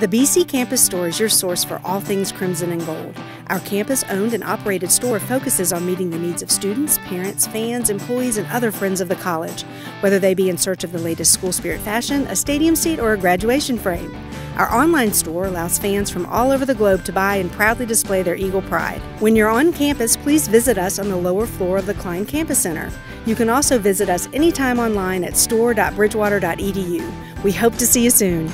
The BC Campus Store is your source for all things crimson and gold. Our campus owned and operated store focuses on meeting the needs of students, parents, fans, employees, and other friends of the college, whether they be in search of the latest school spirit fashion, a stadium seat, or a graduation frame. Our online store allows fans from all over the globe to buy and proudly display their Eagle pride. When you're on campus, please visit us on the lower floor of the Kline Campus Center. You can also visit us anytime online at store.bridgewater.edu. We hope to see you soon.